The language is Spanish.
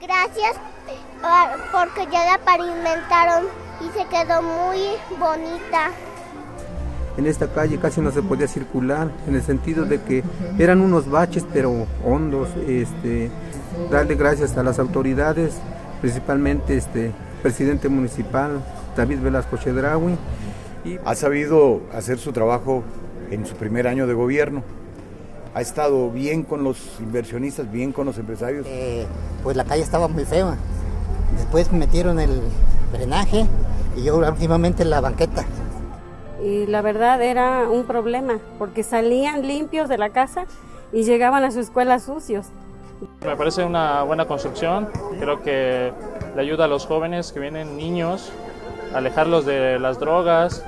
Gracias ah, porque ya la pavimentaron y se quedó muy bonita. En esta calle casi no se podía circular, en el sentido de que eran unos baches pero hondos. Este, darle gracias a las autoridades, principalmente este presidente municipal David Velasco Chedraui. Y... Ha sabido hacer su trabajo en su primer año de gobierno. Ha estado bien con los inversionistas, bien con los empresarios. Eh, pues la calle estaba muy fea. Después metieron el drenaje y yo últimamente la banqueta. Y la verdad era un problema porque salían limpios de la casa y llegaban a su escuela sucios. Me parece una buena construcción, creo que le ayuda a los jóvenes que vienen niños, alejarlos de las drogas,